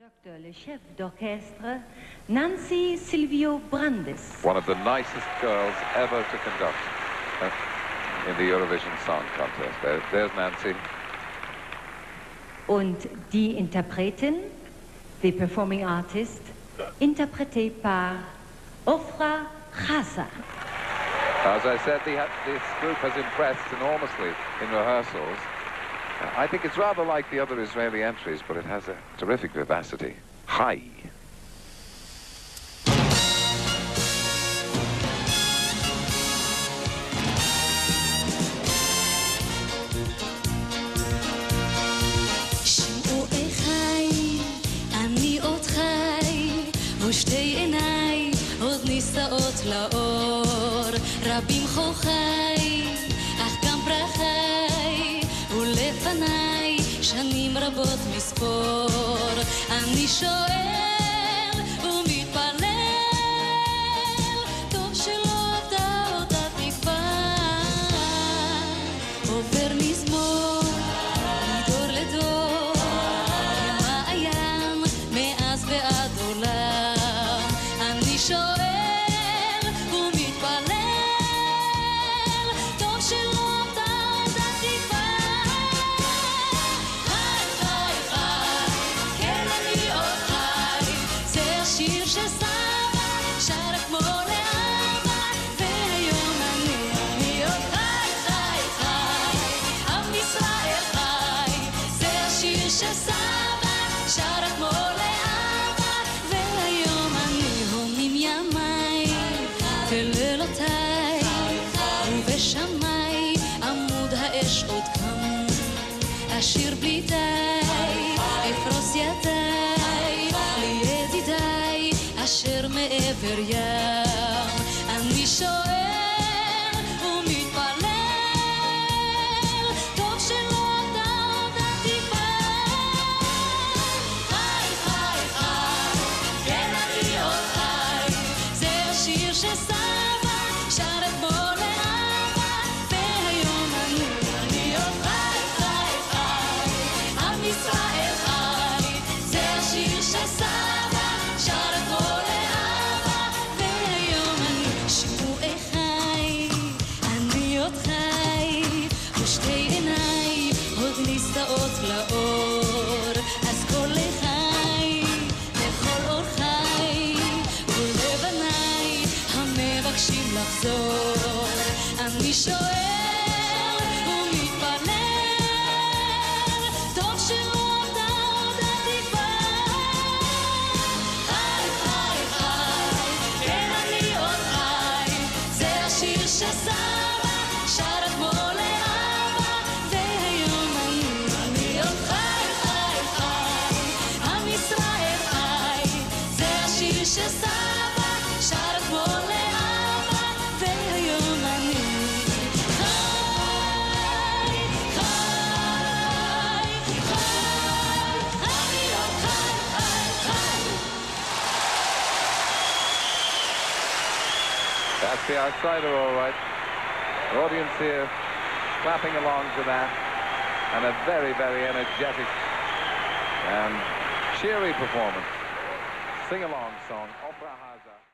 Docteur, le chef d'orchestre, Nansi Silviu Brandes. One of the nicest girls ever to conduct uh, in the Eurovision Song Contest. There, there's Nansi. Und die Interpretin, the performing artist, interprétée par Ofra Haza. As I said, the, this group has impressed enormously in rehearsals. I think it's rather like the other Israeli entries, but it has a terrific vivacity. Hi. ושתי עיניי עוד נישאות לאור, רבים חוכי רבות מספור. אני שואל אשיר בלי די, אפרוס ידיי, לידידיי, אשר מעבר ים. אני שואל לחזור, אני שואל That's the outsider, all right. The audience here clapping along to that. And a very, very energetic and cheery performance. Sing-along song, Ofra Haza.